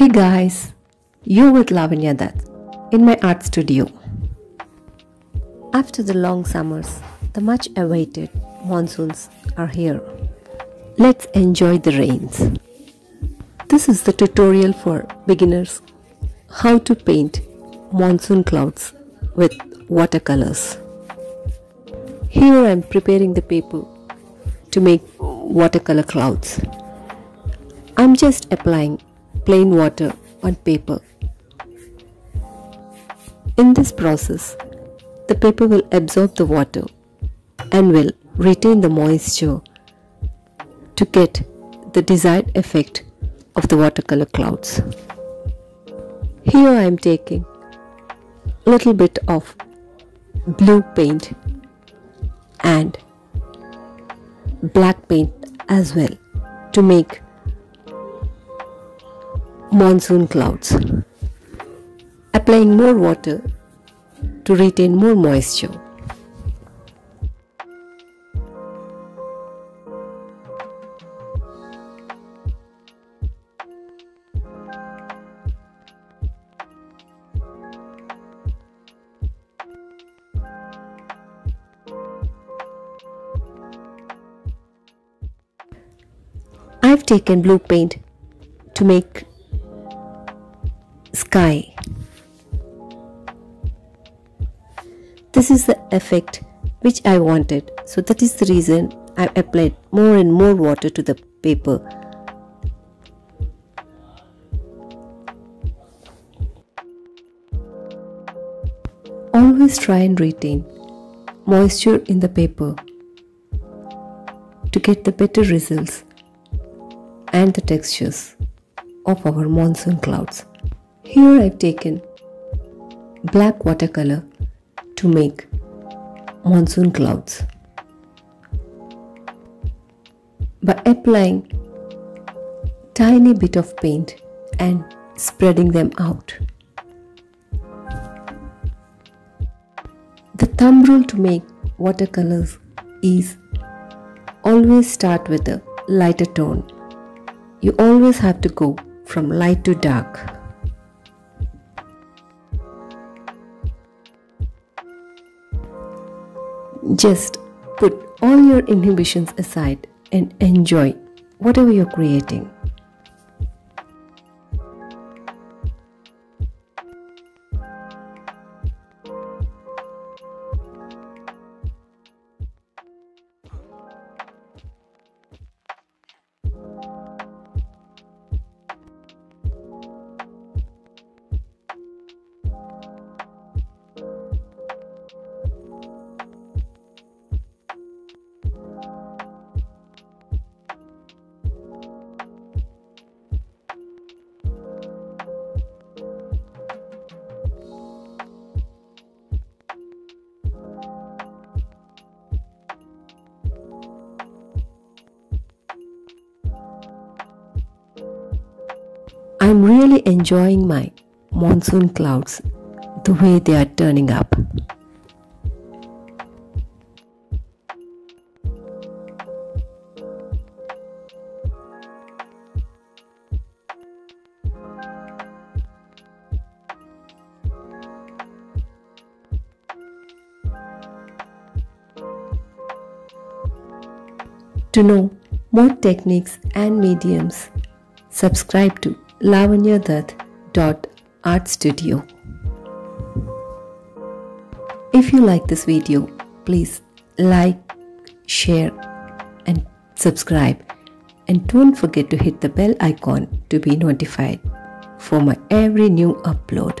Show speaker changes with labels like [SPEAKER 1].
[SPEAKER 1] Hey guys, you're with Lavanya Dutt in my art studio. After the long summers, the much awaited monsoons are here. Let's enjoy the rains. This is the tutorial for beginners how to paint monsoon clouds with watercolors. Here I am preparing the paper to make watercolor clouds. I'm just applying plain water on paper. In this process, the paper will absorb the water and will retain the moisture to get the desired effect of the watercolor clouds. Here I am taking a little bit of blue paint and black paint as well to make monsoon clouds. Applying more water to retain more moisture. I've taken blue paint to make sky. This is the effect which I wanted. So that is the reason I applied more and more water to the paper. Always try and retain moisture in the paper to get the better results and the textures of our monsoon clouds. Here I've taken black watercolor to make monsoon clouds. By applying tiny bit of paint and spreading them out. The thumb rule to make watercolors is always start with a lighter tone. You always have to go from light to dark. Just put all your inhibitions aside and enjoy whatever you're creating. I'm really enjoying my monsoon clouds the way they are turning up. To know more techniques and mediums, subscribe to lavanyadutt.artstudio. If you like this video, please like, share and subscribe and don't forget to hit the bell icon to be notified for my every new upload.